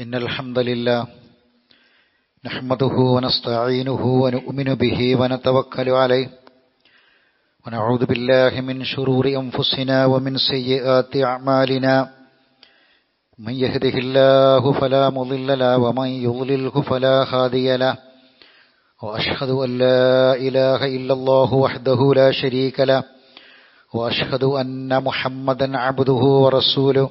إن الحمد لله نحمده ونستعينه ونؤمن به ونتوكل عليه ونعوذ بالله من شرور أنفسنا ومن سيئات أعمالنا من يهده الله فلا مضل له ومن يضلله فلا هادي له وأشهد أن لا إله إلا الله وحده لا شريك له وأشهد أن محمدا عبده ورسوله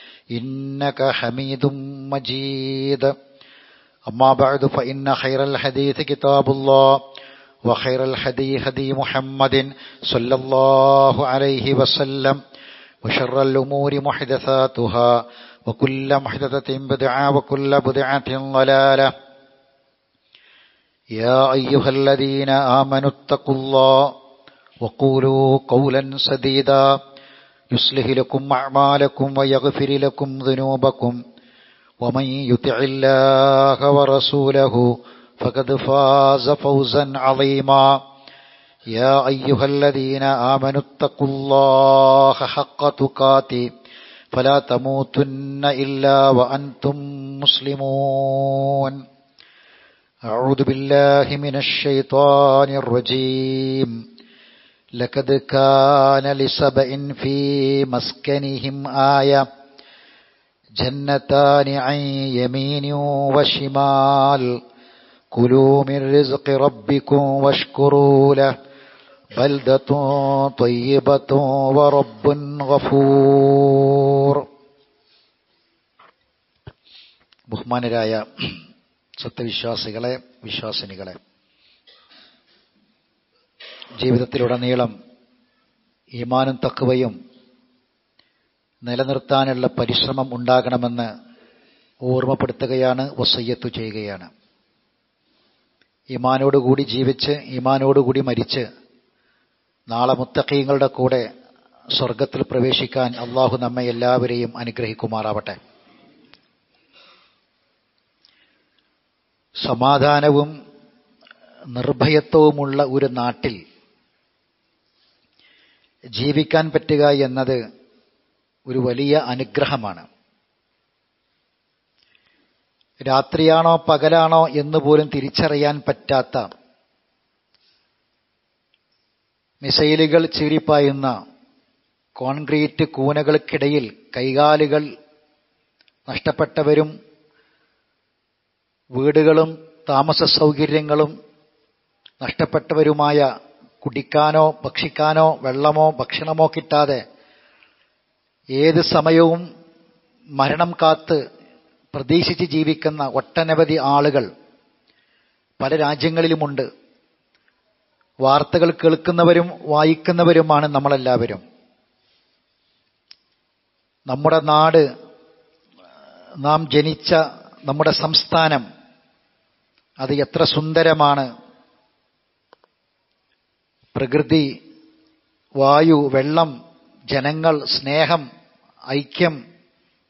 إنك حميد مجيد أما بعد فإن خير الحديث كتاب الله وخير الهدي هدي محمد صلى الله عليه وسلم وشر الأمور محدثاتها وكل محدثة بدعة وكل بدعة ضلالة يا أيها الذين آمنوا اتقوا الله وقولوا قولا سديدا يصلح لكم أعمالكم ويغفر لكم ذنوبكم ومن يطع الله ورسوله فقد فاز فوزا عظيما يا أيها الذين آمنوا اتقوا الله حق تقاته فلا تموتن إلا وأنتم مسلمون أعوذ بالله من الشيطان الرجيم لقد كان لسبأ في مسكنهم آية جنتان عن يمين وشمال كلوا من رزق ربكم واشكروا له بلدة طيبة ورب غفور ബഹുമാനരായ സത്യവിശ്വാസികളെ വിശ്വാസിനികളെ ജീവിതത്തിലുടനീളം ഈമാനും തക്കുവയും നിലനിർത്താനുള്ള പരിശ്രമം ഉണ്ടാകണമെന്ന് ഓർമ്മപ്പെടുത്തുകയാണ് വസയ്യത്തു ചെയ്യുകയാണ്. ഈമാനോടുകൂടി ജീവിച്ച് ഈമാനോടുകൂടി മരിച്ച് നാളെ മുത്തക്കീങ്ങളുടെ കൂടെ സ്വർഗത്തിൽ പ്രവേശിക്കാൻ അള്ളാഹു നമ്മെ എല്ലാവരെയും അനുഗ്രഹിക്കുമാറാവട്ടെ. സമാധാനവും നിർഭയത്വവുമുള്ള ഒരു നാട്ടിൽ ജീവിക്കാൻ പറ്റുക എന്നത് ഒരു വലിയ അനുഗ്രഹമാണ്. രാത്രിയാണോ പകലാണോ എന്ന് പോലും തിരിച്ചറിയാൻ പറ്റാത്ത മിസൈലുകൾ ചീറിപ്പായുന്ന കോൺക്രീറ്റ് കൂനകൾക്കിടയിൽ കൈകാലുകൾ നഷ്ടപ്പെട്ടവരും വീടുകളും താമസ സൗകര്യങ്ങളും നഷ്ടപ്പെട്ടവരുമായ കുടിക്കാനോ ഭക്ഷിക്കാനോ വെള്ളമോ ഭക്ഷണമോ കിട്ടാതെ ഏത് സമയവും മരണം കാത്ത് പ്രതീക്ഷിച്ച് ജീവിക്കുന്ന ഒട്ടനവധി ആളുകൾ പല രാജ്യങ്ങളിലുമുണ്ട്. വാർത്തകൾ കേൾക്കുന്നവരും വായിക്കുന്നവരുമാണ് നമ്മളെല്ലാവരും. നമ്മുടെ നാട് നാം ജനിച്ച നമ്മുടെ സംസ്ഥാനം അത് എത്ര സുന്ദരമാണ്. പ്രകൃതി വായു വെള്ളം ജനങ്ങൾ സ്നേഹം ഐക്യം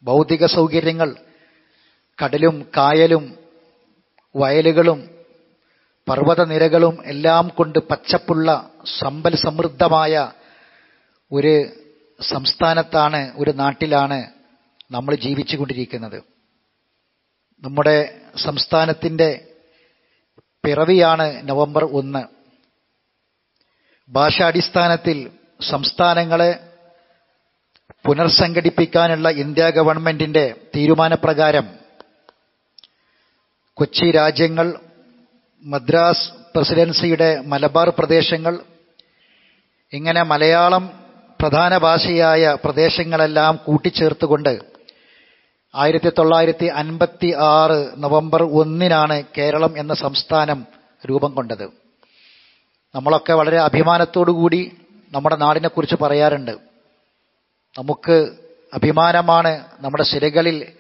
ഭൗതിക സൗകര്യങ്ങൾ കടലും കായലും വയലുകളും പർവതനിരകളും എല്ലാം കൊണ്ട് പച്ചപ്പുള്ള സമ്പൽ സമൃദ്ധമായ ഒരു സംസ്ഥാനത്താണ് ഒരു നാട്ടിലാണ് നമ്മൾ ജീവിച്ചു കൊണ്ടിരിക്കുന്നത് നമ്മുടെ സംസ്ഥാനത്തിന്റെ പിറവിയാണ് നവംബർ ഒന്ന്. ഭാഷാടിസ്ഥാനത്തിൽ സംസ്ഥാനങ്ങളെ പുനർസംഘടിപ്പിക്കാനുള്ള ഇന്ത്യ ഗവൺമെന്റിന്റെ തീരുമാനപ്രകാരം കൊച്ചി രാജ്യങ്ങൾ മദ്രാസ് പ്രസിഡൻസിയുടെ മലബാർ പ്രദേശങ്ങൾ ഇങ്ങനെ മലയാളം പ്രധാന ഭാഷയായ പ്രദേശങ്ങളെല്ലാം കൂട്ടിച്ചേർത്തുകൊണ്ട് ആയിരത്തി തൊള്ളായിരത്തി അൻപത്തി ആറ് നവംബർ ഒന്നിനാണ് കേരളം എന്ന സംസ്ഥാനം രൂപം കൊണ്ടത്. നമ്മളൊക്കെ വളരെ അഭിമാനത്തോടുകൂടി നമ്മുടെ നാടിനെക്കുറിച്ച് പറയാറുണ്ട്. നമുക്ക് അഭിമാനമാണ് നമ്മുടെ ശിരകളിൽ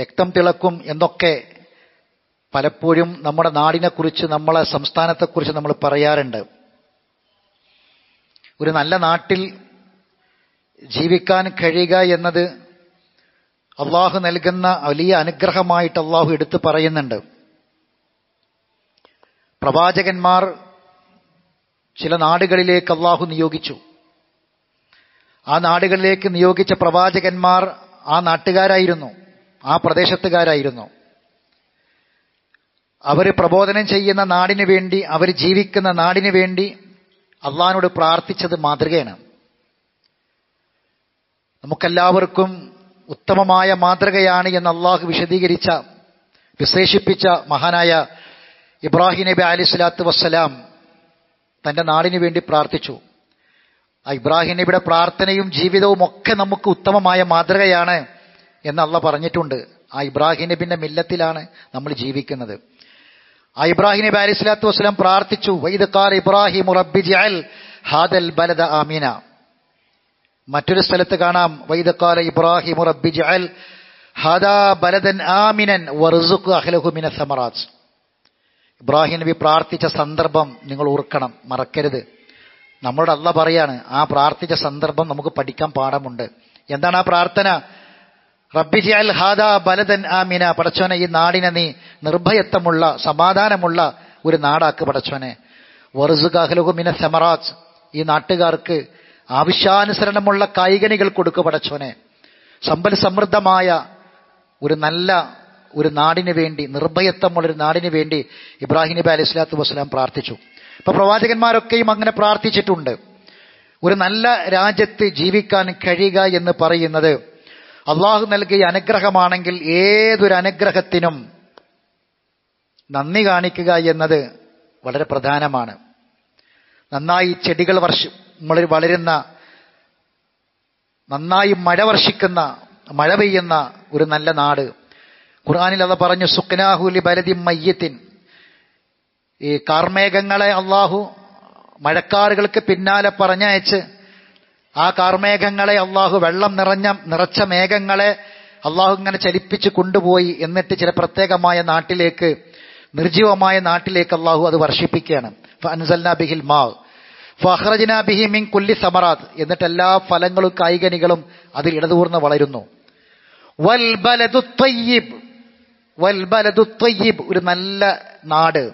രക്തം തിളക്കും എന്നൊക്കെ പലപ്പോഴും നമ്മുടെ നാടിനെക്കുറിച്ച് നമ്മളെ സംസ്ഥാനത്തെക്കുറിച്ച് നമ്മൾ പറയാറുണ്ട്. ഒരു നല്ല നാട്ടിൽ ജീവിക്കാൻ കഴിയുക എന്നത് അള്ളാഹു നൽകുന്ന വലിയ അനുഗ്രഹമായിട്ട് അള്ളാഹു എടുത്തു പറയുന്നുണ്ട്. പ്രവാചകന്മാർ ചില നാടുകളിലേക്ക് അള്ളാഹു നിയോഗിച്ചു. ആ നാടുകളിലേക്ക് നിയോഗിച്ച പ്രവാചകന്മാർ ആ നാട്ടുകാരായിരുന്നു. ആ പ്രദേശത്തുകാരായിരുന്നു. അവർ പ്രബോധനം ചെയ്യുന്ന നാടിനു വേണ്ടി അവർ ജീവിക്കുന്ന നാടിനു വേണ്ടി അള്ളഹാനോട് പ്രാർത്ഥിച്ചത് മാതൃകയാണ്. നമുക്കെല്ലാവർക്കും ഉത്തമമായ മാതൃകയാണ് എന്ന് അള്ളാഹു വിശദീകരിച്ച വിശേഷിപ്പിച്ച മഹാനായ ഇബ്രാഹിം നബി അലി സ്വലാത്തു വസ്സലാം തന്റെ നാടിനു വേണ്ടി പ്രാർത്ഥിച്ചു. ഇബ്രാഹിം നബിയുടെ പ്രാർത്ഥനയും ജീവിതവും ഒക്കെ നമുക്ക് ഉത്തമമായ മാതൃകയാണ് എന്ന് അള്ള പറഞ്ഞിട്ടുണ്ട്. ആ ഇബ്രാഹിം നബിന്റെ മില്ലത്തിലാണ് നമ്മൾ ജീവിക്കുന്നത്. ആ ഇബ്രാഹിം നബി അലി സ്വലാത്തു പ്രാർത്ഥിച്ചു വൈദ് കാർ ഇബ്രാഹിം റബ്ബി ജഅൽ ഹാദൽ ബലദ ആമീന. മറ്റൊരു സ്ഥലത്ത് കാണാം വൈദക്കാല ഇബ്രാഹിം റബ്ബി ജഅൽ ഹാദാ ബലദൻ ആമിനൻ വർസുഖ് അഹ്ലഹു മിന സമറാജ് ഇബ്രാഹിം നബി പ്രാർത്ഥിച്ച സന്ദർഭം നിങ്ങൾ ഓർക്കണം മറക്കരുത്. നമ്മളുടെ അല്ല പറയാണ് ആ പ്രാർത്ഥിച്ച സന്ദർഭം നമുക്ക് പഠിക്കാൻ പാഠമുണ്ട്. എന്താണ് ആ പ്രാർത്ഥന? റബ്ബി ജഅൽ ഹാദാ ബലദൻ ആമിന പടച്ചോനെ ഈ നാടിനെ നീ നിർഭയത്വമുള്ള സമാധാനമുള്ള ഒരു നാടാക്ക് പടച്ചോനെ. മിന സമറാജ് ഈ നാട്ടുകാർക്ക് ആവശ്യാനുസരണമുള്ള കായികനികൾ കൊടുക്കു പടച്ചോനെ. സമ്പൽ സമൃദ്ധമായ ഒരു നല്ല ഒരു നാടിന് വേണ്ടി നിർഭയത്വമുള്ള ഒരു നാടിന് വേണ്ടി ഇബ്രാഹിം നബി അലൈഹി സ്വലാത്തു വസ്സലാം പ്രാർത്ഥിച്ചു. ഇപ്പൊ പ്രവാചകന്മാരൊക്കെയും അങ്ങനെ പ്രാർത്ഥിച്ചിട്ടുണ്ട്. ഒരു നല്ല രാജ്യത്ത് ജീവിക്കാൻ കഴിയുക എന്ന് പറയുന്നത് അള്ളാഹു നൽകിയ അനുഗ്രഹമാണെങ്കിൽ ഏതൊരു അനുഗ്രഹത്തിനും നന്ദി കാണിക്കുക എന്നത് വളരെ പ്രധാനമാണ്. നന്നായി ചെടികൾ വർഷ വളരുന്ന നന്നായി മഴ വർഷിക്കുന്ന മഴ പെയ്യുന്ന ഒരു നല്ല നാട് ഖുർആാനിൽ അത് പറഞ്ഞു സുക്നാഹുലി ബലതി മയ്യത്തിൻ. ഈ കാർമേഘങ്ങളെ അള്ളാഹു മഴക്കാറുകൾക്ക് പിന്നാലെ പറഞ്ഞയച്ച് ആ കാർമേഘങ്ങളെ അള്ളാഹു വെള്ളം നിറഞ്ഞ നിറച്ച മേഘങ്ങളെ അള്ളാഹു ഇങ്ങനെ ചലിപ്പിച്ച് കൊണ്ടുപോയി എന്നിട്ട് ചില പ്രത്യേകമായ നാട്ടിലേക്ക് നിർജീവമായ നാട്ടിലേക്ക് അള്ളാഹു അത് വർഷിപ്പിക്കുകയാണ്. അൻസൽന ബിഹിൽ മാവ് ഫഹ്റജിന ബിഹി മിൻ കുല്ലി സമറാത്ത്. എന്നിട്ട് എല്ലാ ഫലങ്ങളും കായികനികളും അതിൽ ഇടതൂർന്ന് വളരുന്നു. വൽ ബലദു ത്വയ്യിബ്. വൽ ബലദു ത്വയ്യിബ് ഒരു നല്ല നാട്.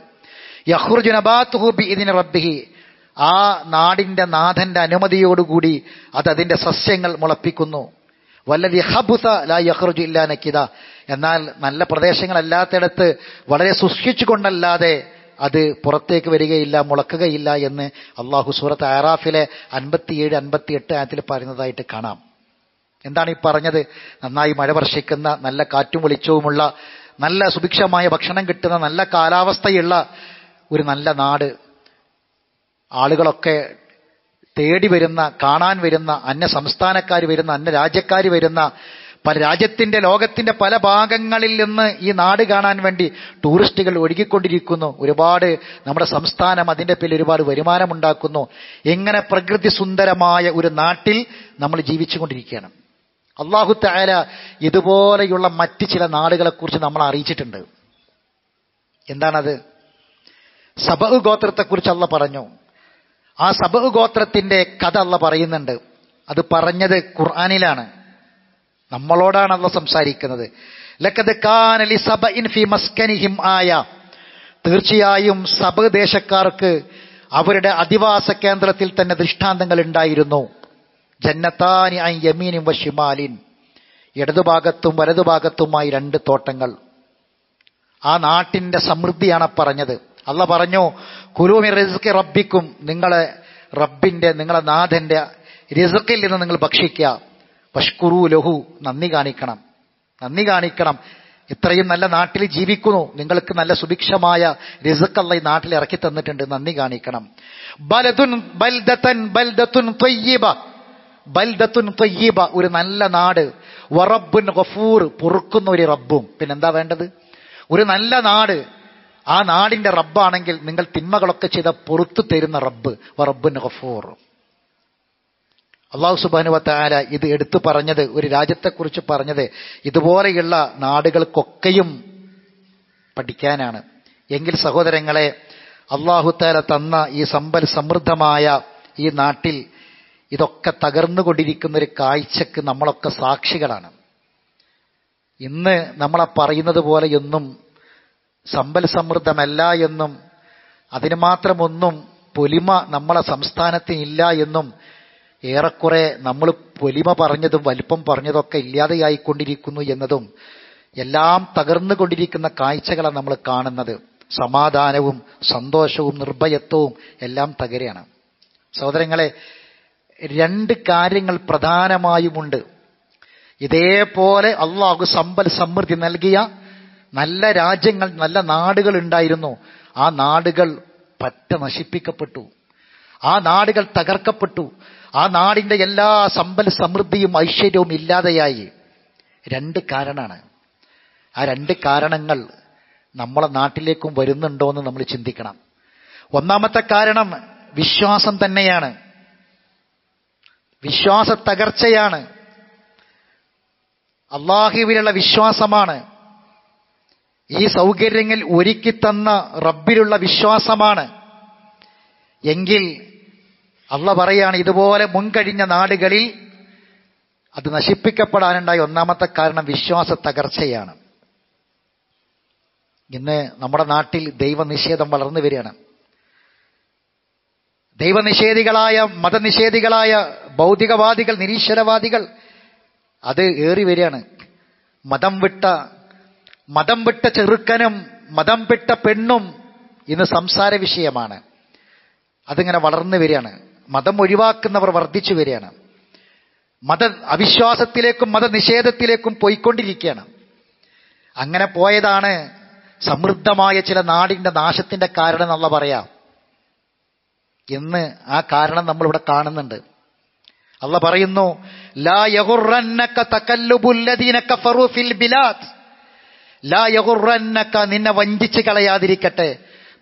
യഹുർജു നബാത്തുഹുബി ഇതിന് റബ്ബിഹി. ആ നാടിന്റെ നാഥന്റെ അനുമതിയോടുകൂടി അത് അതിന്റെ സസ്യങ്ങൾ മുളപ്പിക്കുന്നു. വല്ലതി ഹബുസ ലാ യഹ്റുജു ഇല്ലാ നക്കിത എന്നാൽ നല്ല പ്രദേശങ്ങളല്ലാത്തിടത്ത് വളരെ സൂക്ഷിച്ചുകൊണ്ടല്ലാതെ അത് പുറത്തേക്ക് വരികയില്ല മുളക്കുകയില്ല എന്ന് അള്ളാഹു സൂറത്ത് ആറാഫിലെ അൻപത്തിയേഴ് അൻപത്തിയെട്ട് ആയത്തിൽ പറയുന്നതായിട്ട് കാണാം. എന്താണ് ഈ പറഞ്ഞത്? നന്നായി മഴ വർഷിക്കുന്ന നല്ല കാറ്റും വെളിച്ചവുമുള്ള നല്ല സുഭിക്ഷമായ ഭക്ഷണം കിട്ടുന്ന നല്ല കാലാവസ്ഥയുള്ള ഒരു നല്ല നാട്. ആളുകളൊക്കെ തേടി വരുന്ന കാണാൻ വരുന്ന അന്യ സംസ്ഥാനക്കാർ വരുന്ന അന്യ രാജ്യക്കാർ വരുന്ന പല രാജ്യത്തിന്റെ ലോകത്തിന്റെ പല ഭാഗങ്ങളിൽ നിന്ന് ഈ നാട് കാണാൻ വേണ്ടി ടൂറിസ്റ്റുകൾ ഒഴുകിക്കൊണ്ടിരിക്കുന്നു ഒരുപാട് നമ്മുടെ സംസ്ഥാനം അതിന്റെ പേരിൽ ഒരുപാട് വരുമാനമുണ്ടാക്കുന്നു. എങ്ങനെ പ്രകൃതി സുന്ദരമായ ഒരു നാട്ടിൽ നമ്മൾ ജീവിച്ചുകൊണ്ടിരിക്കുകയാണ്. അള്ളാഹു താര ഇതുപോലെയുള്ള മറ്റ് ചില നാടുകളെക്കുറിച്ച് നമ്മൾ അറിയിച്ചിട്ടുണ്ട്. എന്താണത്? സബഹ് ഗോത്രത്തെക്കുറിച്ച് അല്ല പറഞ്ഞു. ആ സബഹ് ഗോത്രത്തിന്റെ കഥ അല്ല പറയുന്നുണ്ട്. അത് പറഞ്ഞത് ഖുർആാനിലാണ്. നമ്മളോടാണ് അല്ല സംസാരിക്കുന്നത്. ലക്കത് കാനലി സബ ഇൻ ഫി മസ്കനിഹിം ആയ. തീർച്ചയായും സബ് ദേശക്കാർക്ക് അവരുടെ അധിവാസ കേന്ദ്രത്തിൽ തന്നെ ദൃഷ്ടാന്തങ്ങൾ ഉണ്ടായിരുന്നു. ജന്നത്താനി ഐ യമീനും വഷിമാലിൻ ഇടതുഭാഗത്തും വലതുഭാഗത്തുമായി രണ്ട് തോട്ടങ്ങൾ. ആ നാട്ടിന്റെ സമൃദ്ധിയാണ് പറഞ്ഞത്. അല്ല പറഞ്ഞു കുരുമി റിസ്ക് റബ്ബിക്കും. നിങ്ങളെ റബ്ബിന്റെ നിങ്ങളെ നാഥന്റെ റിസക്കിൽ നിന്ന് നിങ്ങൾ ഭക്ഷിക്കുക. പഷ്കുറു ലഹു നന്ദി കാണിക്കണം. നന്ദി കാണിക്കണം. ഇത്രയും നല്ല നാട്ടിൽ ജീവിക്കുന്നു. നിങ്ങൾക്ക് നല്ല സുഭിക്ഷമായ റിസക്കല്ല ഈ നാട്ടിൽ ഇറക്കി തന്നിട്ടുണ്ട്. നന്ദി കാണിക്കണം. ബലതുൻ ബൽദത്തൻ ബൽദത്തുൻ ത്വയ്യിബ ബൽദത്തുൻ ത്വയ്യിബ ഒരു നല്ല നാട്. വറബുൻ ഗഫൂർ പൊറുക്കുന്ന ഒരു റബ്ബും. പിന്നെന്താ വേണ്ടത്? ഒരു നല്ല നാട്. ആ നാടിന്റെ റബ്ബാണെങ്കിൽ നിങ്ങൾ തിന്മകളൊക്കെ ചെയ്ത പൊറത്തു തരുന്ന റബ്ബ് വറബുൻ ഗഫൂർ. അള്ളാഹു സുബാനുവത്താല ഇത് എടുത്തു പറഞ്ഞത് ഒരു രാജ്യത്തെക്കുറിച്ച് പറഞ്ഞത്. ഇതുപോലെയുള്ള നാടുകൾക്കൊക്കെയും പഠിക്കാനാണ്. എങ്കിൽ സഹോദരങ്ങളെ അള്ളാഹുത്താല തന്ന ഈ സമ്പൽ സമൃദ്ധമായ ഈ നാട്ടിൽ ഇതൊക്കെ തകർന്നുകൊണ്ടിരിക്കുന്ന ഒരു കാഴ്ചക്ക് നമ്മളൊക്കെ സാക്ഷികളാണ്. ഇന്ന് നമ്മളെ പറയുന്നത് പോലെ എന്നും സമ്പൽ സമൃദ്ധമല്ല എന്നും അതിന് മാത്രമൊന്നും പൊലിമ നമ്മളെ സംസ്ഥാനത്തിനില്ല എന്നും ഏറെക്കുറെ നമ്മൾ പൊലിമ പറഞ്ഞതും വലിപ്പം പറഞ്ഞതൊക്കെ ഇല്ലാതെയായിക്കൊണ്ടിരിക്കുന്നു എന്നതും എല്ലാം തകർന്നുകൊണ്ടിരിക്കുന്ന കാഴ്ചകളാണ് നമ്മൾ കാണുന്നത്. സമാധാനവും സന്തോഷവും നിർഭയത്വവും എല്ലാം തകരെയാണ് സഹോദരങ്ങളെ രണ്ട് കാര്യങ്ങൾ പ്രധാനമായുമുണ്ട്. ഇതേപോലെ അള്ളാഹു സമ്പൽ സമൃദ്ധി നൽകിയ നല്ല രാജ്യങ്ങൾ നല്ല നാടുകൾ ഉണ്ടായിരുന്നു. ആ നാടുകൾ പറ്റ നശിപ്പിക്കപ്പെട്ടു. ആ നാടുകൾ തകർക്കപ്പെട്ടു. ആ നാടിന്റെ എല്ലാ സമ്പൽ സമൃദ്ധിയും ഐശ്വര്യവും ഇല്ലാതെയായി. രണ്ട് കാരണമാണ് ആ രണ്ട് കാരണങ്ങൾ നമ്മളെ നാട്ടിലേക്കും വരുന്നുണ്ടോ എന്ന് നമ്മൾ ചിന്തിക്കണം. ഒന്നാമത്തെ കാരണം വിശ്വാസം തന്നെയാണ്. വിശ്വാസ തകർച്ചയാണ് അള്ളാഹുവിലുള്ള വിശ്വാസമാണ്. ഈ സൗകര്യങ്ങൾ ഒരുക്കി തന്ന റബ്ബിലുള്ള വിശ്വാസമാണ്. എങ്കിൽ അള്ള പറയാണ് ഇതുപോലെ മുൻകഴിഞ്ഞ നാടുകളിൽ അത് നശിപ്പിക്കപ്പെടാനുണ്ടായ ഒന്നാമത്തെ കാരണം വിശ്വാസ തകർച്ചയാണ് ഇന്ന് നമ്മുടെ നാട്ടിൽ ദൈവനിഷേധം വളർന്നു വരികയാണ്. ദൈവനിഷേധികളായ മതനിഷേധികളായ ഭൗതികവാദികൾ നിരീശ്വരവാദികൾ അത് ഏറി വരികയാണ്. മതം വിട്ട മതം വിട്ട ചെറുക്കനും മതം വിട്ട പെണ്ണും ഇന്ന് സംസാര വിഷയമാണ്. അതിങ്ങനെ വളർന്നു വരികയാണ്. മതം ഒഴിവാക്കുന്നവർ വർദ്ധിച്ചു വരികയാണ്. മത അവിശ്വാസത്തിലേക്കും മതനിഷേധത്തിലേക്കും പോയിക്കൊണ്ടിരിക്കുകയാണ്. അങ്ങനെ പോയതാണ് സമൃദ്ധമായ ചില നാടിന്റെ നാശത്തിന്റെ കാരണം എന്നുള്ള പറയാം. എന്ന് ആ കാരണം നമ്മളിവിടെ കാണുന്നുണ്ട്. അള്ള പറയുന്നു ലാ ബിലാദ്. ലാ നിന്നെ വഞ്ചിച്ച് കളയാതിരിക്കട്ടെ.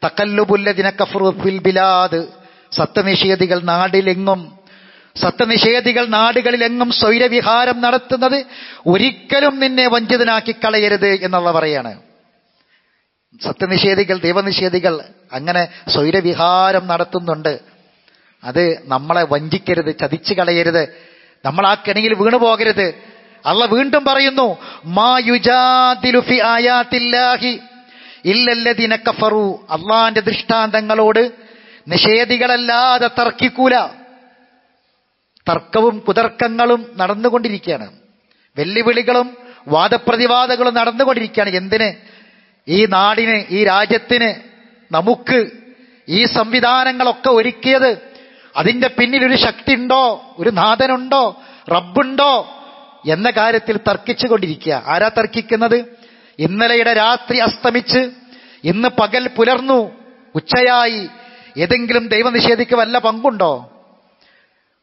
തകല്ലുബുല്ലദീന കഫറു ഫിൽ ബിലാദ്. സത്യനിഷേധികൾ നാടിലെങ്ങും സത്യനിഷേധികൾ നാടുകളിലെങ്ങും സ്വൈരവിഹാരം നടത്തുന്നത് ഒരിക്കലും നിന്നെ വഞ്ചിതനാക്കി കളയരുത് എന്നുള്ള പറയാണ്. സത്യനിഷേധികൾ ദൈവനിഷേധികൾ അങ്ങനെ സ്വൈരവിഹാരം നടത്തുന്നുണ്ട്. അത് നമ്മളെ വഞ്ചിക്കരുത് ചതിച്ചു കളയരുത്. നമ്മൾ ആ കെണിയിൽ വീണു പോകരുത്. അള്ള വീണ്ടും പറയുന്നു ഇല്ലല്ലദീന കഫറു. അള്ളാന്റെ ദൃഷ്ടാന്തങ്ങളോട് നിഷേധികളല്ലാതെ തർക്കിക്കൂല. തർക്കവും കുതർക്കങ്ങളും നടന്നുകൊണ്ടിരിക്കുകയാണ്. വെല്ലുവിളികളും വാദപ്രതിവാദങ്ങളും നടന്നുകൊണ്ടിരിക്കുകയാണ്. എന്തിന്? ഈ നാടിന് ഈ രാജ്യത്തിന് നമുക്ക് ഈ സംവിധാനങ്ങളൊക്കെ ഒരുക്കിയത് അതിന്റെ പിന്നിൽ ഒരു ശക്തി ഉണ്ടോ ഒരു നാഥനുണ്ടോ? റബ്ബുണ്ടോ? എന്ന കാര്യത്തിൽ തർക്കിച്ചുകൊണ്ടിരിക്കുക. ആരാ തർക്കിക്കുന്നത്? ഇന്നലെയുടെ രാത്രി അസ്തമിച്ച് ഇന്ന് പകൽ പുലർന്നു. ഉച്ചയായി. ഏതെങ്കിലും ദൈവനിഷേധിക്ക് വല്ല പങ്കുണ്ടോ?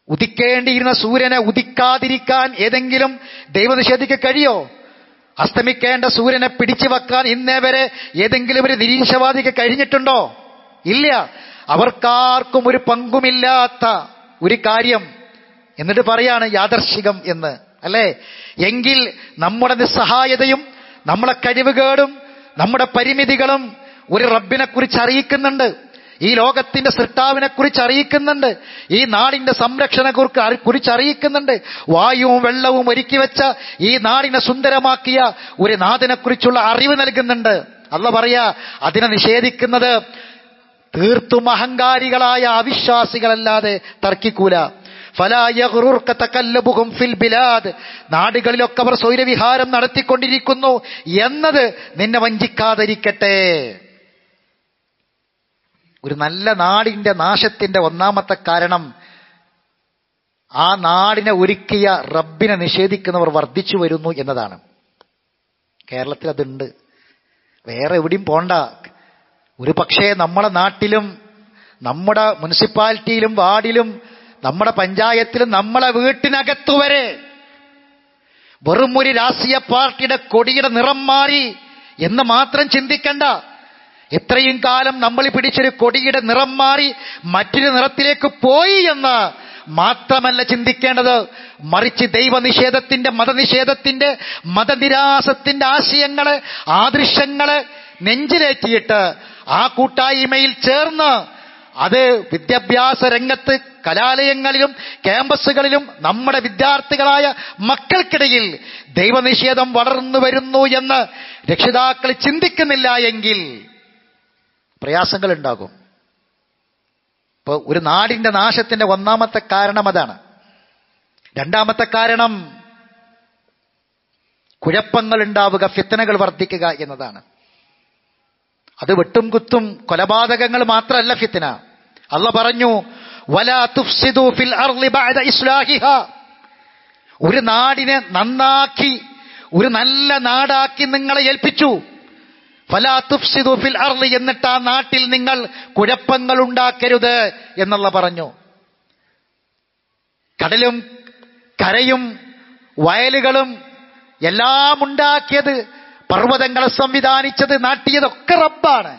ഉദിക്കേണ്ടിയിരുന്ന സൂര്യനെ ഉദിക്കാതിരിക്കാൻ ഏതെങ്കിലും ദൈവനിഷേധിക്ക് കഴിയോ? അസ്തമിക്കേണ്ട സൂര്യനെ പിടിച്ചു വെക്കാൻ ഇന്നേ വരെ ഏതെങ്കിലും ഒരു നിരീക്ഷവാദിക്ക് കഴിഞ്ഞിട്ടുണ്ടോ? ഇല്ല. അവർക്കാർക്കും ഒരു പങ്കുമില്ലാത്ത ഒരു കാര്യം. എന്നിട്ട് പറയാണ് യാദർശികം എന്ന്. അല്ലേ? എങ്കിൽ നമ്മുടെ നിസ്സഹായതയും നമ്മളെ കഴിവുകേടും നമ്മുടെ പരിമിതികളും ഒരു റബ്ബിനെ കുറിച്ച് അറിയിക്കുന്നുണ്ട്. ഈ ലോകത്തിന്റെ സൃഷ്ടാവിനെ കുറിച്ച് അറിയിക്കുന്നുണ്ട്. ഈ നാടിന്റെ സംരക്ഷണ കുറിച്ച് അറിയിക്കുന്നുണ്ട്. വായുവും വെള്ളവും ഒരുക്കി വെച്ച ഈ നാടിനെ സുന്ദരമാക്കിയ ഒരു നാഥിനെ കുറിച്ചുള്ള അറിവ് നൽകുന്നുണ്ട്. അല്ല പറയാ അതിനെ നിഷേധിക്കുന്നത് തീർത്തും അഹങ്കാരികളായ അവിശ്വാസികളല്ലാതെ തർക്കിക്കൂല. ഫലായറും ഫിൽ ബിലാദ്. നാടുകളിലൊക്കെ അവർ സ്വൈരവിഹാരം നടത്തിക്കൊണ്ടിരിക്കുന്നു എന്നത് നിന്നെ വഞ്ചിക്കാതിരിക്കട്ടെ. ഒരു നല്ല നാടിന്റെ നാശത്തിന്റെ ഒന്നാമത്തെ കാരണം ആ നാടിനെ ഒരുക്കിയ റബ്ബിനെ നിഷേധിക്കുന്നവർ വർദ്ധിച്ചു വരുന്നു എന്നതാണ്. കേരളത്തിൽ അതുണ്ട്. വേറെ എവിടെയും പോണ്ട. ഒരു പക്ഷേ നമ്മുടെ നാട്ടിലും നമ്മുടെ മുനിസിപ്പാലിറ്റിയിലും വാർഡിലും നമ്മുടെ പഞ്ചായത്തിലും നമ്മളെ വീട്ടിനകത്തു വരെ വെറും ഒരു രാഷ്ട്രീയ പാർട്ടിയുടെ കൊടിയുടെ നിറം മാറി എന്ന് മാത്രം ചിന്തിക്കണ്ട. ഇത്രയും കാലം നമ്മൾ പിടിച്ചൊരു കൊടിയുടെ നിറം മാറി മറ്റൊരു നിറത്തിലേക്ക് പോയി എന്ന് മാത്രമല്ല ചിന്തിക്കേണ്ടത്. മറിച്ച് ദൈവനിഷേധത്തിന്റെ മതനിഷേധത്തിന്റെ മതനിരാസത്തിന്റെ ആശയങ്ങൾ ആദൃശ്യങ്ങൾ നെഞ്ചിലേറ്റിയിട്ട് ആ കൂട്ടായ്മയിൽ ചേർന്ന് അത് വിദ്യാഭ്യാസ രംഗത്ത് കലാലയങ്ങളിലും ക്യാമ്പസുകളിലും നമ്മുടെ വിദ്യാർത്ഥികളായ മക്കൾക്കിടയിൽ ദൈവനിഷേധം വളർന്നു വരുന്നു എന്ന് രക്ഷിതാക്കൾ ചിന്തിക്കുന്നില്ല എങ്കിൽ പ്രയാസങ്ങൾ ഉണ്ടാകും ഇപ്പൊ ഒരു നാടിന്റെ നാശത്തിന്റെ ഒന്നാമത്തെ കാരണം അതാണ്. രണ്ടാമത്തെ കാരണം കുഴപ്പങ്ങൾ ഉണ്ടാവുക ഫിത്തനകൾ വർദ്ധിക്കുക എന്നതാണ്. അത് വെട്ടും കുത്തും കൊലപാതകങ്ങൾ മാത്രമല്ല ഫിത്തന. അല്ല പറഞ്ഞു ഒരു നാടിനെ നന്നാക്കി ഒരു നല്ല നാടാക്കി നിങ്ങളെ ഏൽപ്പിച്ചു. ഫലാ തുഫ്സിദു ഫിൽ അർളി എന്നിട്ട് ആ നാട്ടിൽ നിങ്ങൾ കുഴപ്പങ്ങൾ ഉണ്ടാക്കരുത് എന്നുള്ള പറഞ്ഞു. കടലും കരയും വയലുകളും എല്ലാം ഉണ്ടാക്കിയത് പർവതങ്ങളെ സംവിധാനിച്ചത് നാട്ടിയതൊക്കെ റബ്ബാണ്.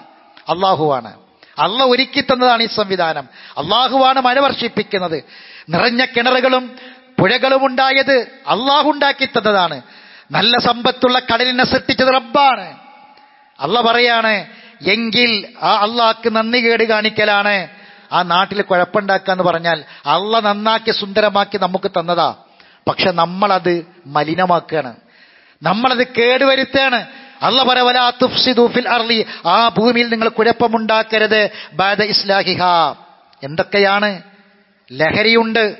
അള്ളാഹുവാണ്. അള്ള ഒരുക്കി തന്നതാണ് ഈ സംവിധാനം. അള്ളാഹുവാണ് മഴ വർഷിപ്പിക്കുന്നത്. നിറഞ്ഞ കിണറുകളും പുഴകളും ഉണ്ടായത് അള്ളാഹു ഉണ്ടാക്കി തന്നതാണ്. നല്ല സമ്പത്തുള്ള കടലിനെ സൃഷ്ടിച്ചത് റബ്ബാണ്. അള്ള പറയാണ് എങ്കിൽ ആ അള്ളാക്ക് നന്ദി കേട് കാണിക്കലാണ്. ആ നാട്ടിൽ കുഴപ്പമുണ്ടാക്കുക എന്ന് പറഞ്ഞാൽ അള്ള നന്നാക്കി സുന്ദരമാക്കി നമുക്ക് തന്നതാ. പക്ഷെ നമ്മളത് മലിനമാക്കുകയാണ്. നമ്മളത് അള്ള പറവല തുഫ്സിദൂഫിൽ അർലി ആ ഭൂമിയിൽ നിങ്ങൾ കുഴപ്പമുണ്ടാക്കരുത്. ബാദ ഇസ്ലാഹിഹ. എന്തൊക്കെയാണ്? ലഹരിയുണ്ട്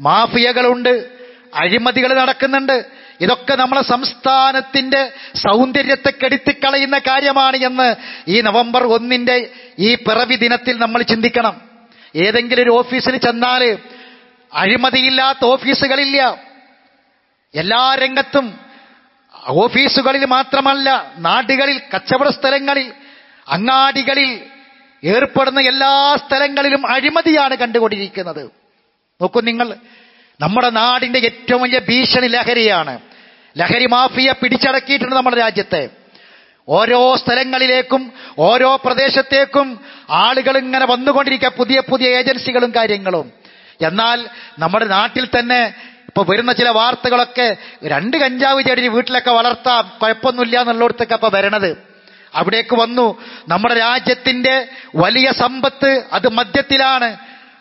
മാഫിയകളുണ്ട് അഴിമതികൾ നടക്കുന്നുണ്ട്. ഇതൊക്കെ നമ്മളെ സംസ്ഥാനത്തിന്റെ സൗന്ദര്യത്തെ കെടുത്തിക്കളയുന്ന കാര്യമാണ് എന്ന് ഈ നവംബർ ഒന്നിന്റെ ഈ പിറവി ദിനത്തിൽ നമ്മൾ ചിന്തിക്കണം. ഏതെങ്കിലും ഒരു ഓഫീസിൽ ചെന്നാൽ അഴിമതിയില്ലാത്ത ഓഫീസുകളില്ല. എല്ലാ രംഗത്തും ഓഫീസുകളിൽ മാത്രമല്ല നാടുകളിൽ കച്ചവട സ്ഥലങ്ങളിൽ അങ്ങാടികളിൽ ഏർപ്പെടുന്ന എല്ലാ സ്ഥലങ്ങളിലും അഴിമതിയാണ് കണ്ടുകൊണ്ടിരിക്കുന്നത്. നോക്കൂ നിങ്ങൾ നമ്മുടെ നാടിന്റെ ഏറ്റവും വലിയ ഭീഷണി ലഹരിയാണ്. ലഹരി മാഫിയ പിടിച്ചടക്കിയിട്ടുണ്ട് നമ്മുടെ രാജ്യത്തെ. ഓരോ സ്ഥലങ്ങളിലേക്കും ഓരോ പ്രദേശത്തേക്കും ആളുകൾ ഇങ്ങനെ വന്നുകൊണ്ടിരിക്കുക പുതിയ പുതിയ ഏജൻസികളും കാര്യങ്ങളും. എന്നാൽ നമ്മുടെ നാട്ടിൽ തന്നെ ഇപ്പൊ വരുന്ന ചില വാർത്തകളൊക്കെ രണ്ട് കഞ്ചാവ് ചെടി വീട്ടിലൊക്കെ വളർത്താം കുഴപ്പമൊന്നുമില്ല എന്നുള്ളിടത്തൊക്കെ അപ്പൊ വരണത്. അവിടേക്ക് വന്നു. നമ്മുടെ രാജ്യത്തിന്റെ വലിയ സമ്പത്ത് അത് മദ്യത്തിലാണ്.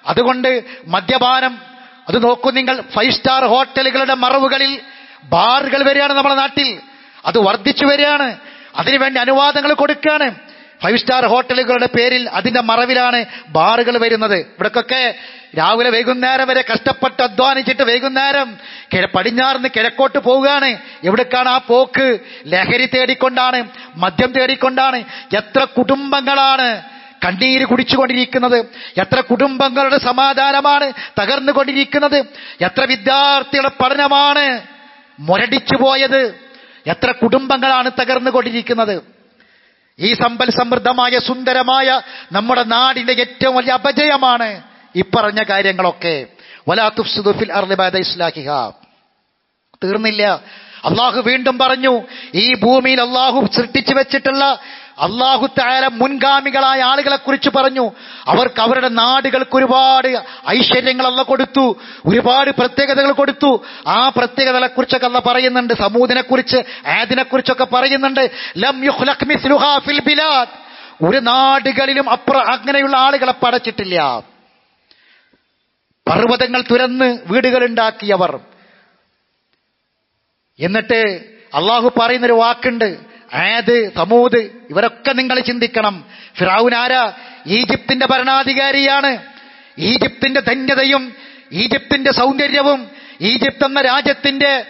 അതുകൊണ്ട് മദ്യപാനം അത് നോക്കൂ നിങ്ങൾ ഫൈവ് സ്റ്റാർ ഹോട്ടലുകളുടെ മറവുകളിൽ ബാറുകൾ വരികയാണ് നമ്മുടെ നാട്ടിൽ. അത് വർദ്ധിച്ചു വരികയാണ്. അതിനുവേണ്ടി അനുവാദങ്ങൾ കൊടുക്കുകയാണ്. ഫൈവ് സ്റ്റാർ ഹോട്ടലുകളുടെ പേരിൽ അതിന്റെ മറവിലാണ് ബാറുകൾ വരുന്നത്. ഇവിടക്കൊക്കെ രാവിലെ വൈകുന്നേരം വരെ കഷ്ടപ്പെട്ട് അധ്വാനിച്ചിട്ട് വൈകുന്നേരം പടിഞ്ഞാറിന്ന് കിഴക്കോട്ട് പോവുകയാണ്. എവിടേക്കാണ് ആ പോക്ക്? ലഹരി തേടിക്കൊണ്ടാണ് മദ്യം തേടിക്കൊണ്ടാണ്. എത്ര കുടുംബങ്ങളാണ് കണ്ണീര് കുടിച്ചുകൊണ്ടിരിക്കുന്നത്. എത്ര കുടുംബങ്ങളുടെ സമാധാനമാണ് തകർന്നുകൊണ്ടിരിക്കുന്നത്. എത്ര വിദ്യാർത്ഥികളുടെ പഠനമാണ് മുരടിച്ചു പോയത്. എത്ര കുടുംബങ്ങളാണ് തകർന്നു കൊണ്ടിരിക്കുന്നത്. ഈ സമ്പൽ സമൃദ്ധമായ സുന്ദരമായ നമ്മുടെ നാടിന്റെ ഏറ്റവും വലിയ അപജയമാണ് ഇപ്പറഞ്ഞ കാര്യങ്ങളൊക്കെ. വലാ അർലിബാദ ഇസ്ലാഹിഹ. തീർന്നില്ല. അള്ളാഹു വീണ്ടും പറഞ്ഞു ഈ ഭൂമിയിൽ അള്ളാഹു സൃഷ്ടിച്ചു വെച്ചിട്ടുള്ള അള്ളാഹു താര മുൻഗാമികളായ ആളുകളെ കുറിച്ച് പറഞ്ഞു. അവർക്ക് അവരുടെ നാടുകൾക്ക് ഒരുപാട് ഐശ്വര്യങ്ങൾ അല്ല കൊടുത്തു. ഒരുപാട് പ്രത്യേകതകൾ കൊടുത്തു. ആ പ്രത്യേകതകളെ കുറിച്ചൊക്കെ അല്ല പറയുന്നുണ്ട്. സമൂദിനെ കുറിച്ച് ആദിനെ കുറിച്ചൊക്കെ പറയുന്നുണ്ട്. ലം മിസ്ലുഹാ ഫിൽ ഒരു നാടുകളിലും അപ്ര അങ്ങനെയുള്ള ആളുകളെ പടച്ചിട്ടില്ല. പർവതങ്ങൾ തുരന്ന് വീടുകൾ ഉണ്ടാക്കിയവർ. എന്നിട്ട് അള്ളാഹു പറയുന്നൊരു വാക്കുണ്ട്. ആദ് തമൂത് ഇവരൊക്കെ നിങ്ങൾ ചിന്തിക്കണം. ഫിറാവുനാര ഈജിപ്തിന്റെ ഭരണാധികാരിയാണ്. ഈജിപ്തിന്റെ ധന്യതയും ഈജിപ്തിന്റെ സൗന്ദര്യവും ഈജിപ്ത് എന്ന രാജ്യത്തിന്റെ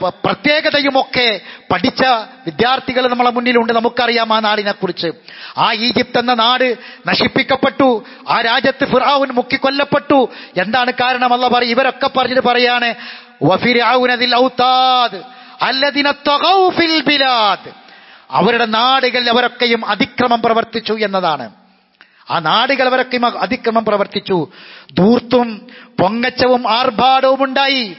പ്രത്യേകതയുമൊക്കെ പഠിച്ച വിദ്യാർത്ഥികൾ നമ്മളെ മുന്നിലുണ്ട്. നമുക്കറിയാം ആ നാടിനെ കുറിച്ച് ആ ഈജിപ്ത് എന്ന നാട് നശിപ്പിക്കപ്പെട്ടു. ആ രാജ്യത്ത് ഫിറാവുൻ മുക്കിക്കൊല്ലപ്പെട്ടു. എന്താണ് കാരണം? അല്ല പറയും ഇവരൊക്കെ പറഞ്ഞിട്ട് പറയാണ് അല്ലദിന തഗൗ ഫിൽ ബിലാദ്. അവരുടെ നാടുകളിൽ അവരൊക്കെയും അതിക്രമം പ്രവർത്തിച്ചു എന്നതാണ്. ആ നാടുകൾ അവരൊക്കെയും അതിക്രമം പ്രവർത്തിച്ചു. ധൂർത്തും പൊങ്ങച്ചവും ആർഭാടവും ഉണ്ടായി.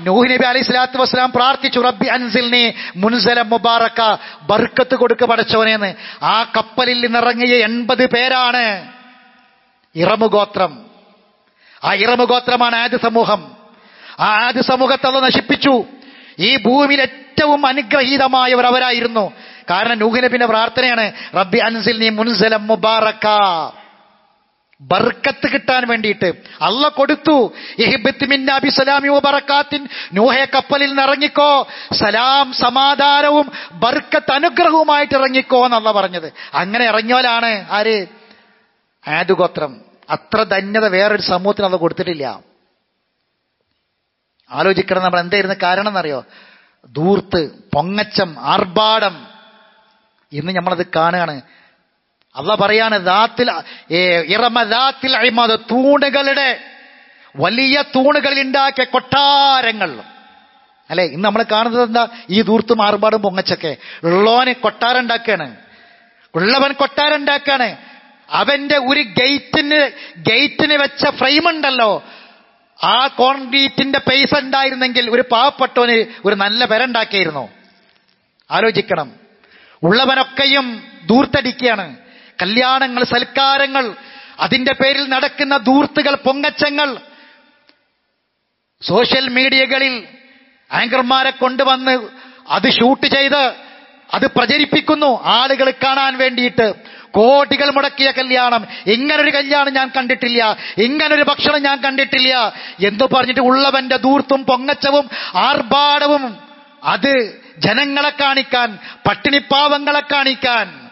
നൂഹ് നബി അലൈഹി സ്വലാത്തു വസ്സലാം പ്രാർത്ഥിച്ചു റബ്ബി അൻസിൽനെ മുൻസല മുബാറക്ക ബർക്കത്ത് കൊടുക്ക പടച്ചവനെന്ന്. ആ കപ്പലിൽ നിന്നിറങ്ങിയ എൺപത് പേരാണ് ഇറമുഗോത്രം. ആ ഇറമുഗോത്രമാണ് ആദ്യ സമൂഹം. ആ ആദ്യ സമൂഹത്തെ നശിപ്പിച്ചു. ഈ ഭൂമിയിൽ ഏറ്റവും അനുഗ്രഹീതമായവർ അവരായിരുന്നു കാരണം നൂഹ് നബിന്റെ പ്രാർത്ഥനയാണ് റബ്ബി അൻസിൽ നീ മുൻസലം മുബാറക്ക. ബർക്കത്ത് കിട്ടാൻ വേണ്ടിയിട്ട്. അല്ല കൊടുത്തു. നൂഹെ കപ്പലിൽ നിന്ന് ഇറങ്ങിക്കോ. സലാം സമാധാനവും ബർക്കത്ത് അനുഗ്രഹവുമായിട്ട് ഇറങ്ങിക്കോ എന്നല്ല പറഞ്ഞത്. അങ്ങനെ ഇറങ്ങിയാലാണ് ആര്? ആദുഗോത്രം. അത്ര ധന്യത വേറൊരു സമൂഹത്തിന് അത് കൊടുത്തിട്ടില്ല. ആലോചിക്കണം നമ്മൾ എന്തായിരുന്നു കാരണം എന്നറിയോ? ദൂർത്ത് പൊങ്ങച്ചം ആർഭാടം. ഇന്ന് നമ്മളത് കാണുകയാണ്. അല്ല പറയാണ് ദാത്തിൽ ഇറമദാത്തിൽ ഇറമ ദാത്തിൽ അഴിമത് തൂണുകളുടെ വലിയ തൂണുകളിൽ ഉണ്ടാക്കിയ കൊട്ടാരങ്ങൾ. അല്ലെ? ഇന്ന് നമ്മൾ കാണുന്നത് എന്താ? ഈ ദൂർത്തും ആർഭാടും പൊങ്ങച്ചൊക്കെ. ഉള്ളവന് കൊട്ടാരം ഉണ്ടാക്കുകയാണ്. ഉള്ളവൻ കൊട്ടാരം ഉണ്ടാക്കുകയാണ്. അവന്റെ ഒരു ഗേറ്റിന് ഗേറ്റിന് വെച്ച ഫ്രെയിം ഉണ്ടല്ലോ ആ കോൺക്രീറ്റിന്റെ പൈസ ഉണ്ടായിരുന്നെങ്കിൽ ഒരു പാവപ്പെട്ടവന് ഒരു നല്ല പെരണ്ടാക്കിയിരുന്നു ആലോചിക്കണം. ഉള്ളവനൊക്കെയും ദൂർത്തടിക്കുകയാണ് കല്യാണങ്ങൾ സൽക്കാരങ്ങൾ അതിന്റെ പേരിൽ നടക്കുന്ന ദൂർത്തുകൾ പൊങ്ങച്ചങ്ങൾ. സോഷ്യൽ മീഡിയകളിൽ ആങ്കർമാരെ കൊണ്ടുവന്ന് അത് ഷൂട്ട് ചെയ്ത് അത് പ്രചരിപ്പിക്കുന്നു. ആളുകൾ കാണാൻ വേണ്ടിയിട്ട് കോടികൾ മുടക്കിയ കല്യാണം. ഇങ്ങനൊരു കല്യാണം ഞാൻ കണ്ടിട്ടില്ല. ഇങ്ങനൊരു ഭക്ഷണം ഞാൻ കണ്ടിട്ടില്ല. എന്ന് പറഞ്ഞിട്ട് ഉള്ളവന്റെ ദൂർത്തും പൊങ്ങച്ചവും ആർഭാടവും അത് ജനങ്ങളെ കാണിക്കാൻ പട്ടിണിപ്പാവങ്ങളെ കാണിക്കാൻ.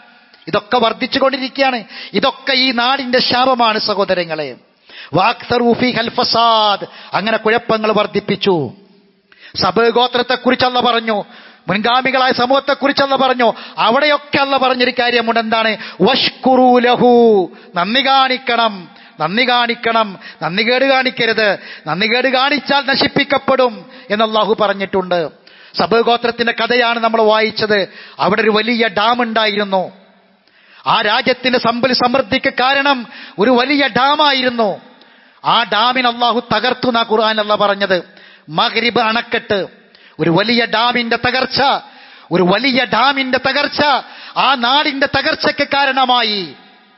ഇതൊക്കെ വർദ്ധിച്ചു കൊണ്ടിരിക്കുകയാണ്. ഇതൊക്കെ ഈ നാടിന്റെ ശാപമാണ് സഹോദരങ്ങളെ. വാക്തറൂഫി ഹൽഫസാദ് അങ്ങനെ കുഴപ്പങ്ങൾ വർദ്ധിപ്പിച്ചു. സബ് ഗോത്രത്തെക്കുറിച്ചല്ല പറഞ്ഞു. മുൻഗാമികളായ സമൂഹത്തെക്കുറിച്ചല്ല പറഞ്ഞു. അവിടെയൊക്കെ അല്ല പറഞ്ഞൊരു കാര്യമുണ്ട്. എന്താണ്? വഷ്കുറു ലഹു. നന്ദി കാണിക്കണം. നന്ദി കാണിക്കണം. നന്ദി കേട് കാണിക്കരുത്. നന്ദി കേട് കാണിച്ചാൽ നശിപ്പിക്കപ്പെടും എന്ന് അള്ളാഹു പറഞ്ഞിട്ടുണ്ട്. സബ് ഗോത്രത്തിന്റെ കഥയാണ് നമ്മൾ വായിച്ചത്. അവിടെ ഒരു വലിയ ഡാം ഉണ്ടായിരുന്നു. ആ രാജ്യത്തിന്റെ സമ്പൽ സമൃദ്ധിക്ക് കാരണം ഒരു വലിയ ഡാമായിരുന്നു. ആ ഡാമിന് അള്ളാഹു തകർത്തു എന്നാ ഖുർആൻ അല്ല പറഞ്ഞത്. മഗ്രിബ് അണക്കെട്ട്. ഒരു വലിയ ഡാമിന്റെ തകർച്ച ഒരു വലിയ ഡാമിന്റെ തകർച്ച ആ നാടിന്റെ തകർച്ചയ്ക്ക് കാരണമായി.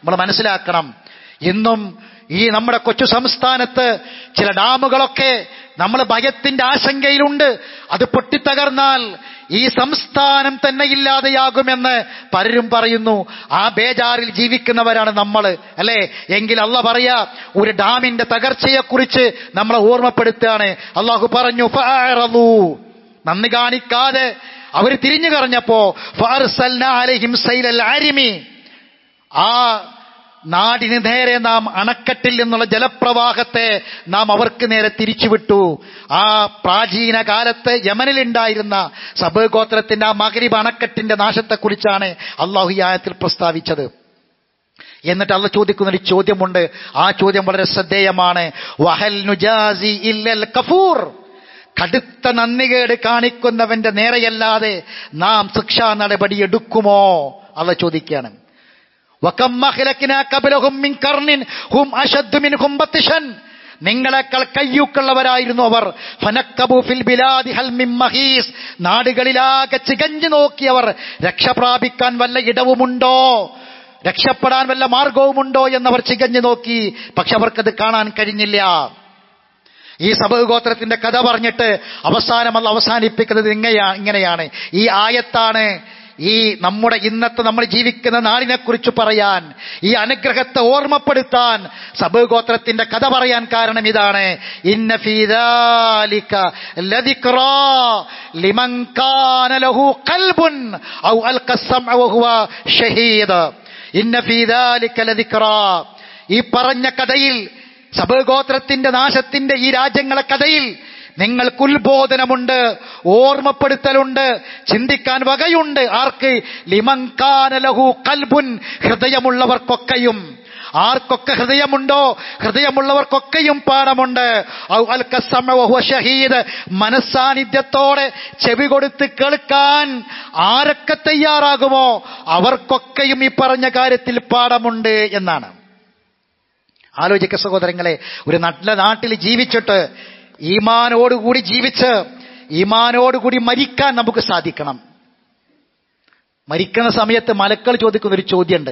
നമ്മൾ മനസ്സിലാക്കണം. ഇന്നും ഈ നമ്മുടെ കൊച്ചു സംസ്ഥാനത്ത് ചില ഡാമുകളൊക്കെ നമ്മൾ ഭയത്തിന്റെ ആശങ്കയിലുണ്ട്. അത് പൊട്ടിത്തകർന്നാൽ ഈ സംസ്ഥാനം തന്നെ ഇല്ലാതെയാകുമെന്ന് പലരും പറയുന്നു. ആ ബേജാറിൽ ജീവിക്കുന്നവരാണ് നമ്മൾ അല്ലെ? എങ്കിൽ അല്ല പറയാ ഒരു ഡാമിന്റെ തകർച്ചയെക്കുറിച്ച് നമ്മളെ ഓർമ്മപ്പെടുത്തുകയാണ്. അള്ളാഹു പറഞ്ഞു. നന്ദി കാണിക്കാതെ അവർ തിരിഞ്ഞു കറഞ്ഞപ്പോ ആ നാടിന് നേരെ നാം അണക്കെട്ടിൽ നിന്നുള്ള ജലപ്രവാഹത്തെ നാം അവർക്ക് നേരെ തിരിച്ചുവിട്ടു. ആ പ്രാചീന കാലത്ത് യമനിലുണ്ടായിരുന്ന സബ് ഗോത്രത്തിന്റെ ആ മകരീബ് അണക്കെട്ടിന്റെ നാശത്തെക്കുറിച്ചാണ് അള്ളാഹു ആയത്തിൽ പ്രസ്താവിച്ചത്. എന്നിട്ട് അള്ള ചോദിക്കുന്ന ഒരു ചോദ്യമുണ്ട്. ആ ചോദ്യം വളരെ ശ്രദ്ധേയമാണ്. വഹൽ നുജാസി ഇല്ലൽ കഫൂർ. കടുത്ത നന്ദികേട് കാണിക്കുന്നവന്റെ നേരെയല്ലാതെ നാം ശിക്ഷാ നടപടി എടുക്കുമോ? അവ ചോദിക്കുകയാണ്. നിങ്ങളെക്കാൾ കയ്യൂക്കുള്ളവരായിരുന്നു അവർ. നാടുകളിലാകെ ചികഞ്ഞു നോക്കിയവർ രക്ഷ പ്രാപിക്കാൻ വല്ല ഇടവുമുണ്ടോ? രക്ഷപ്പെടാൻ വല്ല മാർഗവുമുണ്ടോ? എന്നവർ ചികഞ്ഞു നോക്കി. പക്ഷെ അവർക്കത് കാണാൻ കഴിഞ്ഞില്ല. ഈ സഭഗോത്രത്തിന്റെ കഥ പറഞ്ഞിട്ട് അവസാനം അത് അവസാനിപ്പിക്കുന്നത് ഇങ്ങനെയാ ഇങ്ങനെയാണ്. ഈ ആയത്താണ് ഈ നമ്മുടെ ഇന്നത്തെ നമ്മൾ ജീവിക്കുന്ന നാടിനെക്കുറിച്ച് പറയാൻ ഈ അനുഗ്രഹത്തെ ഓർമ്മപ്പെടുത്താൻ സഭഗോത്രത്തിന്റെ കഥ പറയാൻ കാരണം ഇതാണ്. ഈ പറഞ്ഞ കഥയിൽ സബഗോത്രത്തിന്റെ നാശത്തിന്റെ ഈ രാജ്യങ്ങളെ കഥയിൽ നിങ്ങൾക്ക് ഉത്ബോധനമുണ്ട് ഓർമ്മപ്പെടുത്തലുണ്ട് ചിന്തിക്കാൻ വകയുണ്ട്. ആർക്ക്? ലിമങ്കാനലഹു കൽബുൻ ഹൃദയമുള്ളവർക്കൊക്കെയും. ആർക്കൊക്കെ ഹൃദയമുണ്ടോ? ഹൃദയമുള്ളവർക്കൊക്കെയും പാഠമുണ്ട്. ഷഹീദ് മനസ്സാന്നിധ്യത്തോടെ ചെവി കൊടുത്ത് കേൾക്കാൻ ആരൊക്കെ തയ്യാറാകുമോ? അവർക്കൊക്കെയും ഈ പറഞ്ഞ കാര്യത്തിൽ പാഠമുണ്ട് എന്നാണ്. ആലോചിക്ക സഹോദരങ്ങളെ ഒരു നല്ല നാട്ടിൽ ജീവിച്ചിട്ട് ഈമാനോടുകൂടി ജീവിച്ച് ഈമാനോടുകൂടി മരിക്കാൻ നമുക്ക് സാധിക്കണം. മരിക്കുന്ന സമയത്ത് മലക്കൾ ചോദിക്കുന്ന ഒരു ചോദ്യമുണ്ട്.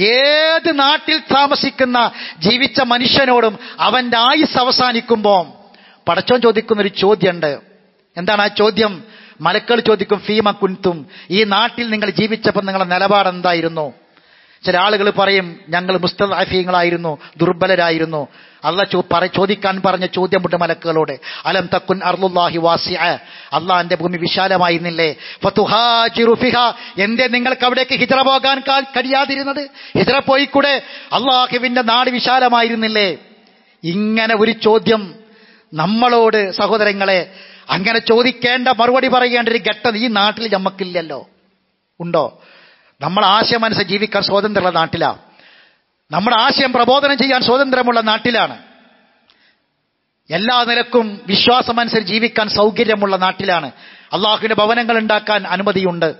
ഏത് നാട്ടിൽ താമസിക്കുന്ന ജീവിച്ച മനുഷ്യനോടും അവന്റെ ആയുസ് അവസാനിക്കുമ്പോൾ പടച്ചോൻ ചോദിക്കുന്ന ഒരു ചോദ്യമുണ്ട്. എന്താണ് ആ ചോദ്യം? മലക്കൾ ചോദിക്കും ഫീമ കുൻത്തും ഈ നാട്ടിൽ നിങ്ങൾ ജീവിച്ചപ്പോൾ നിങ്ങളുടെ നിലപാട് എന്തായിരുന്നു ചില ആളുകൾ പറയും ഞങ്ങൾ മുസ്തഫീങ്ങളായിരുന്നു ദുർബലരായിരുന്നു. അള്ള പറ ചോദിക്കാൻ പറഞ്ഞ ചോദ്യമുണ്ട് മലക്കുകളോട്. അലം തക്കുൻ അർലുല്ലാഹി വാസി അള്ളാന്റെ ഭൂമി വിശാലമായിരുന്നില്ലേ? എന്തേ നിങ്ങൾക്ക് അവിടേക്ക് ഹിജറ പോകാൻ കഴിയാതിരുന്നത്? ഹിജറ പോയിക്കൂടെ? അള്ളാഹുവിന്റെ നാട് വിശാലമായിരുന്നില്ലേ? ഇങ്ങനെ ഒരു ചോദ്യം നമ്മളോട് സഹോദരങ്ങളെ അങ്ങനെ ചോദിക്കേണ്ട മറുപടി പറയേണ്ട ഒരു ഘട്ടം ഈ നാട്ടിൽ നമുക്കില്ലല്ലോ ഉണ്ടോ? നമ്മൾ ആശയം അനുസരിച്ച് ജീവിക്കാൻ സ്വാതന്ത്ര്യമുള്ള നാട്ടിലാണ്. നമ്മുടെ ആശയം പ്രബോധനം ചെയ്യാൻ സ്വാതന്ത്ര്യമുള്ള നാട്ടിലാണ്. എല്ലാ നിലക്കും വിശ്വാസമനുസരിച്ച് ജീവിക്കാൻ സൗകര്യമുള്ള നാട്ടിലാണ്. അള്ളാഹുവിന്റെ ഭവനങ്ങൾ ഉണ്ടാക്കാൻ അനുമതിയുണ്ട്.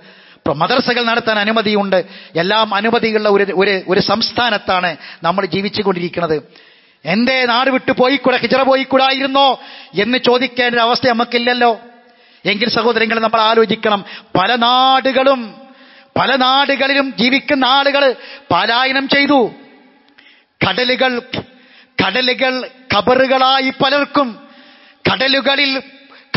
മദർസകൾ നടത്താൻ അനുമതിയുണ്ട്. എല്ലാം അനുമതിയുള്ള ഒരു ഒരു ഒരു സംസ്ഥാനത്താണ് നമ്മൾ ജീവിച്ചുകൊണ്ടിരിക്കുന്നത്. എന്റെ നാട് വിട്ടു പോയിക്കൂടെ? ഹിജറ പോയിക്കൂടായിരുന്നോ? എന്ന് ചോദിക്കേണ്ട അവസ്ഥ നമുക്കില്ലല്ലോ. എങ്കിൽ സഹോദരങ്ങൾ നമ്മൾ ആലോചിക്കണം. പല നാടുകളും പല നാടുകളിലും ജീവിക്കുന്ന ആളുകൾ പലായനം ചെയ്തു. കടലുകൾ കടലുകൾ കബറുകളായി പലർക്കും. കടലുകളിൽ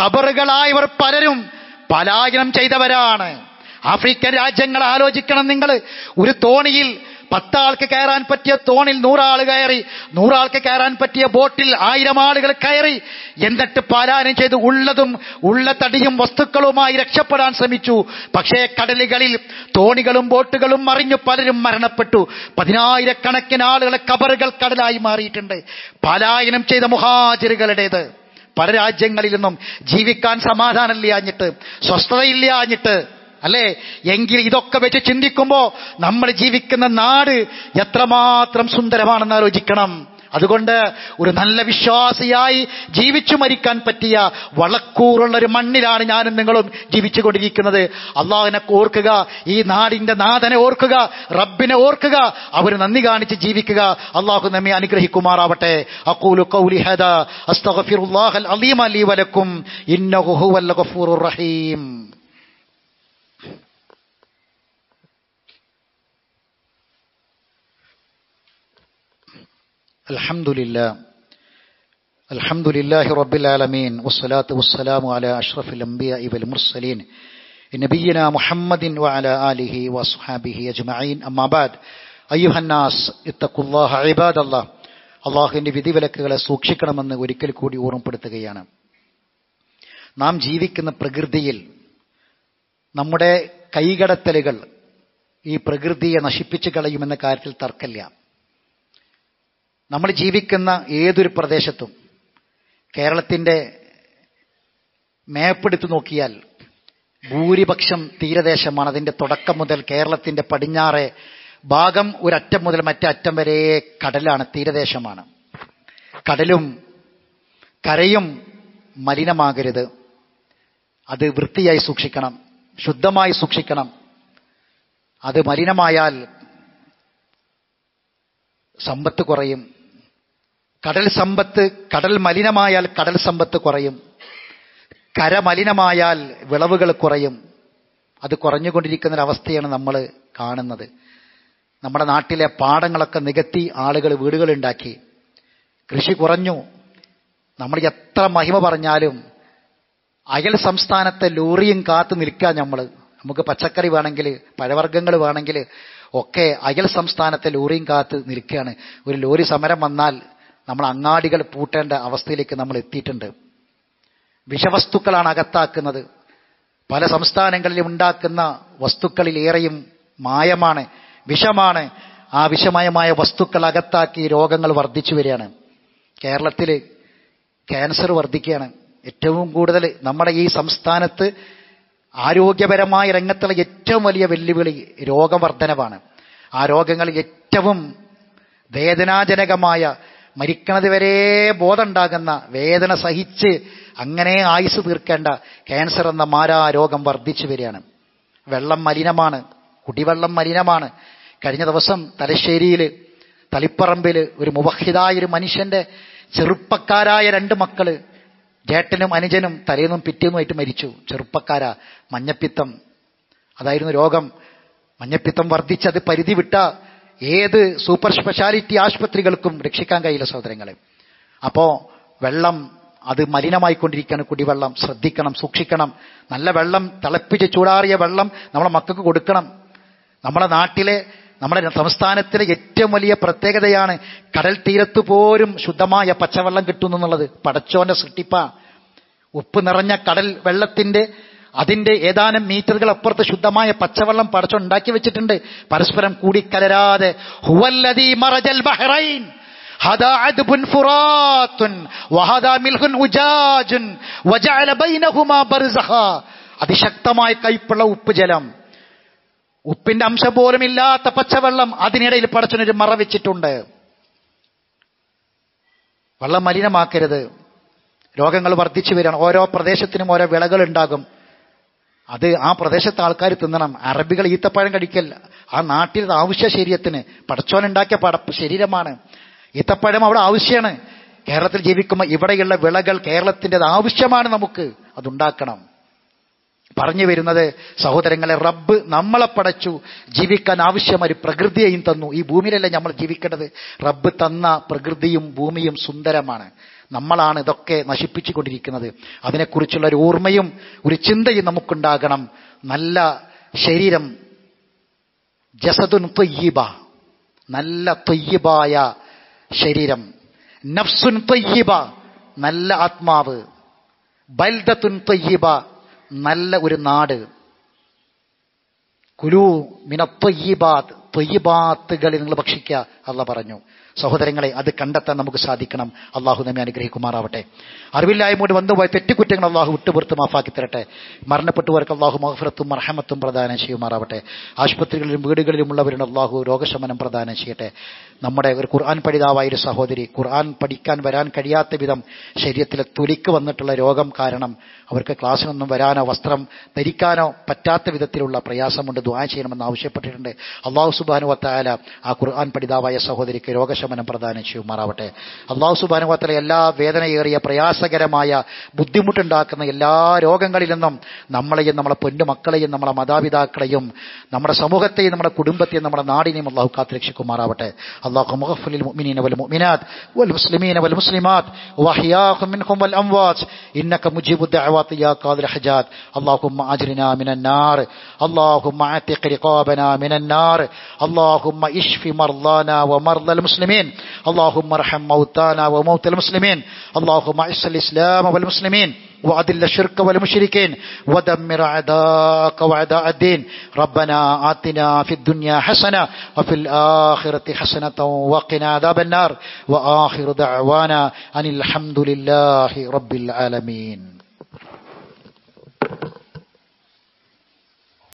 കബറുകളായവർ പലരും പലായനം ചെയ്തവരാണ്. ആഫ്രിക്കൻ രാജ്യങ്ങൾ ആലോചിക്കണം നിങ്ങൾ. ഒരു തോണിയിൽ പത്താൾക്ക് കയറാൻ പറ്റിയ തോണിൽ നൂറാൾ കയറി നൂറാൾക്ക് കയറാൻ പറ്റിയ ബോട്ടിൽ ആയിരം ആളുകൾ കയറി. എന്നിട്ട് പാലായനം ചെയ്ത് ഉള്ളതും ഉള്ള തടിയും വസ്തുക്കളുമായി രക്ഷപ്പെടാൻ ശ്രമിച്ചു. പക്ഷേ കടലുകളിൽ തോണികളും ബോട്ടുകളും മറിഞ്ഞു പലരും മരണപ്പെട്ടു. പതിനായിരക്കണക്കിന് ആളുകളെ കബറുകൾ കടലായി മാറിയിട്ടുണ്ട്. പലായനം ചെയ്ത മുഹാജിറുകളുടേത്. പല രാജ്യങ്ങളിൽ നിന്നും ജീവിക്കാൻ സമാധാനമില്ലാഞ്ഞിട്ട് സ്വസ്ഥതയില്ലാഞ്ഞിട്ട് അല്ലേ? എങ്കിൽ ഇതൊക്കെ വെച്ച് ചിന്തിക്കുമ്പോ നമ്മൾ ജീവിക്കുന്ന നാട് എത്രമാത്രം സുന്ദരമാണെന്ന് ആലോചിക്കണം. അതുകൊണ്ട് ഒരു നല്ല വിശ്വാസിയായി ജീവിച്ചു മരിക്കാൻ പറ്റിയ വളക്കൂറുള്ള ഒരു മണ്ണിലാണ് ഞാനും നിങ്ങളും ജീവിച്ചുകൊണ്ടിരിക്കുന്നത്. അള്ളാഹിനെ ഓർക്കുക ഈ നാടിന്റെ നാഥനെ ഓർക്കുക റബ്ബിനെ ഓർക്കുക അവർ നന്ദി കാണിച്ച് ജീവിക്കുക. അള്ളാഹു നമ്മെ അനുഗ്രഹിക്കുമാറാവട്ടെ. അക്കൂലു അലീം അലി വലക്കും ഗഫൂറുർ റഹീം. الحمد لله الحمد لله رب العالمين والصلاة والسلام على أشرف الأنبياء والمرسلين نبينا محمد وعلى آله وصحابه أجمعين أما بعد أيها الناس اتقوا الله عباد الله അള്ളാഹുവിന്റെ വിധിവിലക്കുകളെ സൂക്ഷിക്കണമെന്ന് ഒരിക്കൽ കൂടി ഓർമ്മപ്പെടുത്തുകയാണ് നാം ജീവിക്കുന്ന പ്രകൃതിയിൽ നമ്മുടെ കൈകടത്തലുകൾ ഈ പ്രകൃതിയെ നശിപ്പിച്ചു കളയുമെന്ന കാര്യത്തിൽ തർക്കമില്ല നമ്മൾ ജീവിക്കുന്ന ഏതൊരു പ്രദേശത്തും കേരളത്തിന്റെ മേപ്പെടുത്തു നോക്കിയാൽ ഭൂരിപക്ഷം തീരദേശമാണ്. അതിന്റെ തുടക്കം മുതൽ കേരളത്തിന്റെ പടിഞ്ഞാറെ ഭാഗം ഒരറ്റം മുതൽ മറ്റേ അറ്റം വരെ കടലാണ് തീരദേശമാണ്. കടലും കരയും മലിനമാകരുത്. അത് വൃത്തിയായി സൂക്ഷിക്കണം ശുദ്ധമായി സൂക്ഷിക്കണം. അത് മലിനമായാൽ സമ്പത്ത് കുറയും. കടൽ സമ്പത്ത് കടൽ മലിനമായാൽ കടൽ സമ്പത്ത് കുറയും. കരമലിനമായാൽ വിളവുകൾ കുറയും. അത് കുറഞ്ഞുകൊണ്ടിരിക്കുന്ന ഒരവസ്ഥയാണ് നമ്മൾ കാണുന്നത്. നമ്മുടെ നാട്ടിലെ പാടങ്ങളൊക്കെ നികത്തി ആളുകൾ വീടുകളുണ്ടാക്കി കൃഷി കുറഞ്ഞു. നമ്മൾ എത്ര മഹിമ പറഞ്ഞാലും അയൽ സംസ്ഥാനത്തെ ലോറിയും കാത്തു നിൽക്കുക നമ്മൾ. നമുക്ക് പച്ചക്കറി വേണമെങ്കിൽ പഴവർഗങ്ങൾ വേണമെങ്കിൽ ഒക്കെ അയൽ സംസ്ഥാനത്തെ ലോറിയും കാത്ത് നിൽക്കുകയാണ്. ഒരു ലോറി സമരം വന്നാൽ നമ്മൾ അങ്ങാടികൾ പൂട്ടേണ്ട അവസ്ഥയിലേക്ക് നമ്മൾ എത്തിയിട്ടുണ്ട്. വിഷവസ്തുക്കളാണ് അകത്താക്കുന്നത്. പല സംസ്ഥാനങ്ങളിലും ഉണ്ടാക്കുന്ന വസ്തുക്കളിലേറെയും മായമാണ് വിഷമാണ്. ആ വിഷമയമായ വസ്തുക്കൾ അകത്താക്കി രോഗങ്ങൾ വർദ്ധിച്ചു വരികയാണ്. കേരളത്തിൽ ക്യാൻസർ വർദ്ധിക്കുകയാണ്. ഏറ്റവും കൂടുതൽ നമ്മുടെ ഈ സംസ്ഥാനത്ത് ആരോഗ്യപരമായ രംഗത്തുള്ള ഏറ്റവും വലിയ വെല്ലുവിളി രോഗവർദ്ധനവാണ്. ആ രോഗങ്ങൾ ഏറ്റവും വേദനാജനകമായ മരിക്കണത് വരെ ബോധമുണ്ടാകുന്ന വേദന സഹിച്ച് അങ്ങനെ ആയുസ് തീർക്കേണ്ട ക്യാൻസർ എന്ന മാരാ രോഗം വർദ്ധിച്ചു വരികയാണ്. വെള്ളം മലിനമാണ് കുടിവെള്ളം മലിനമാണ്. കഴിഞ്ഞ ദിവസം തലശ്ശേരിയിൽ തളിപ്പറമ്പിൽ ഒരു മുവഹിദായ ഒരു മനുഷ്യന്റെ ചെറുപ്പക്കാരായ രണ്ട് മക്കൾ ജേട്ടനും അനുജനും തലേന്നും പിറ്റേന്നുമായിട്ട് മരിച്ചു. ചെറുപ്പക്കാരാ മഞ്ഞപ്പിത്തം. അതായിരുന്നു രോഗം. മഞ്ഞപ്പിത്തം വർദ്ധിച്ചത് പരിധി വിട്ട ഏത് സൂപ്പർ സ്പെഷ്യാലിറ്റി ആശുപത്രികൾക്കും രക്ഷിക്കാൻ കഴിയില്ല സഹോദരങ്ങളെ. അപ്പോ വെള്ളം അത് മലിനമായിക്കൊണ്ടിരിക്കുകയാണ്. കുടിവെള്ളം ശ്രദ്ധിക്കണം സൂക്ഷിക്കണം. നല്ല വെള്ളം തിളപ്പിച്ച് ചൂടാറിയ വെള്ളം നമ്മളെ മക്കൾക്ക് കൊടുക്കണം. നമ്മുടെ നാട്ടിലെ നമ്മുടെ സംസ്ഥാനത്തിലെ ഏറ്റവും വലിയ പ്രത്യേകതയാണ് കടൽ തീരത്ത് പോലും ശുദ്ധമായ പച്ചവെള്ളം കിട്ടുന്നു എന്നുള്ളത് പടച്ചോന്റെ സൃഷ്ടിപ്പ. ഉപ്പ് നിറഞ്ഞ കടൽ വെള്ളത്തിന്റെ അതിന്റെ ഏതാനും മീറ്ററുകൾ അപ്പുറത്ത് ശുദ്ധമായ പച്ചവെള്ളം പടച്ചോ ഉണ്ടാക്കി വെച്ചിട്ടുണ്ട് പരസ്പരം കൂടിക്കലരാതെ ഹുവല്ലദീ മറജൽ ബഹ്റൈൻ هذا عذب فرات وهذا ملح أجاج وجعل بينهما برزخا അതിശക്തമായ കയ്പുള്ള ഉപ്പ് ജലം ഉപ്പിന്റെ അംശം പോലും ഇല്ലാത്ത പച്ചവെള്ളം അതിനിടയിൽ പടച്ചനൊരു മറ വെച്ചിട്ടുണ്ട് വെള്ളം മലിനമാക്കരുത് രോഗങ്ങൾ വർദ്ധിച്ചു വരികയാണ് ഓരോ പ്രദേശത്തിനും ഓരോ വിളകൾ ഉണ്ടാകും അത് ആ പ്രദേശത്തെ ആൾക്കാർ തിന്നണം. അറബികൾ ഈത്തപ്പഴം കഴിക്കല്ല ആ നാട്ടിൽ ആവശ്യ ശരീരത്തിന്. പടച്ചോനുണ്ടാക്കിയ പട ശരീരമാണ്. ഈത്തപ്പഴം അവിടെ ആവശ്യമാണ് കേരളത്തിൽ ജീവിക്കുമ്പോൾ ഇവിടെയുള്ള വിളകൾ കേരളത്തിന്റെ ആവശ്യമാണ് നമുക്ക്. അതുണ്ടാക്കണം. പറഞ്ഞു വരുന്നത് സഹോദരങ്ങളെ റബ്ബ് നമ്മളെ പടച്ചു. ജീവിക്കാൻ ആവശ്യമായ പ്രകൃതിയെയും തന്നു. ഈ ഭൂമിയിലല്ലേ നമ്മൾ ജീവിക്കേണ്ടത്? റബ്ബ് തന്ന പ്രകൃതിയും ഭൂമിയും സുന്ദരമാണ്. നമ്മളാണ് ഇതൊക്കെ നശിപ്പിച്ചുകൊണ്ടിരിക്കുന്നത്. അതിനെക്കുറിച്ചുള്ള ഒരു ഓർമ്മയും ഒരു ചിന്തയും നമുക്കുണ്ടാകണം. നല്ല ശരീരം ജസദുൻ തൊയ്യബ നല്ല തൊയ്യബായ ശരീരം. നഫ്സുൻ തൊയ്യബ നല്ല ആത്മാവ്. ബൽദത്തുൻ തൊയ്യബ നല്ല ഒരു നാട്. കുലു മിന തൊയ്യബാത്ത് തൊയ്യബാത്തുകളിൽ നിങ്ങൾ ഭക്ഷിക്കുക അല്ല പറഞ്ഞു. സഹോദരങ്ങളെ അത് കണ്ടെത്താൻ നമുക്ക് സാധിക്കണം. അള്ളാഹു നമ്മെ അനുഗ്രഹിക്കുമാറാവട്ടെ. അറിവില്ലായ്മയോട് വന്നുപോയ തെറ്റുകുറ്റങ്ങൾ അള്ളാഹു വിട്ടുപുറത്ത് മാഫാക്കി തരട്ടെ. മരണപ്പെട്ടവർക്ക് അള്ളാഹു മഹഫറത്തും മർഹമത്തും പ്രദാനം ചെയ്യുമാറാവട്ടെ. ആശുപത്രികളിലും വീടുകളിലുമുള്ളവരുടെ അള്ളാഹു രോഗശമനം പ്രദാനം ചെയ്യട്ടെ. നമ്മുടെ ഒരു ഖുർആൻ പഠിതാവായ ഒരു സഹോദരി ഖുർആൻ പഠിക്കാൻ വരാൻ കഴിയാത്ത വിധം ശരീരത്തിലെ തൊലിക്ക് വന്നിട്ടുള്ള രോഗം കാരണം അവർക്ക് ക്ലാസ്സിനൊന്നും വരാനോ വസ്ത്രം ധരിക്കാനോ പറ്റാത്ത വിധത്തിലുള്ള പ്രയാസമുണ്ട് ദ്വാ ചെയ്യണമെന്ന് ആവശ്യപ്പെട്ടിട്ടുണ്ട്. അള്ളാഹു സുബാനു വത്തായാല ആ ഖുർആൻ പഠിതാവായ സഹോദരിക്ക് രോഗശമനം ശമനം പ്രദാനം ചെയ്യുമാറാവട്ടെ. അള്ളാഹു സുബാനുഭവത്തിലെ എല്ലാ വേദനയേറിയ പ്രയാസകരമായ ബുദ്ധിമുട്ടുണ്ടാക്കുന്ന എല്ലാ രോഗങ്ങളിൽ നിന്നും നമ്മളെയും നമ്മളെ പൊന്നുമക്കളെയും നമ്മുടെ മാതാപിതാക്കളെയും നമ്മുടെ സമൂഹത്തെയും നമ്മുടെ കുടുംബത്തെയും നമ്മുടെ നാടിനെയും അള്ളാഹു കാത്തുരക്ഷിക്കുമാറാവട്ടെ. അള്ളാഹു മുഹഫുലിൽ മുഅ്മിനീന വൽ മുഅ്മിനാത്ത് വൽ മുസ്ലിമീന വൽ മുസ്ലിമാത്ത് വഹിയാഹും മിൻഹും വൽ അംവാത്. ഇന്നക മുജീബു ദഅവാത്ത് യാ ഖാദിർ ഹജാത്ത് അല്ലാഹുമ്മ അജ്രിനാ മിനൻ നാർ. അല്ലാഹുമ്മ അഅതിഖ് റിഖാബനാ മിനൻ നാർ. അല്ലാഹുമ്മ ഇഷ്ഫി മർളാനാ വമർളൽ മുസ്ലിമീൻ. المسلمين. اللهم ارحم موتانا وموتى المسلمين. اللهم اعز الإسلام والمسلمين. وأذل الشرك والمشركين. ودمر أعداءك وأعداء الدين. ربنا آتنا في الدنيا حسنة وفي الآخرة حسنة وقنا عذاب النار. وآخر دعوانا أن الحمد لله رب العالمين.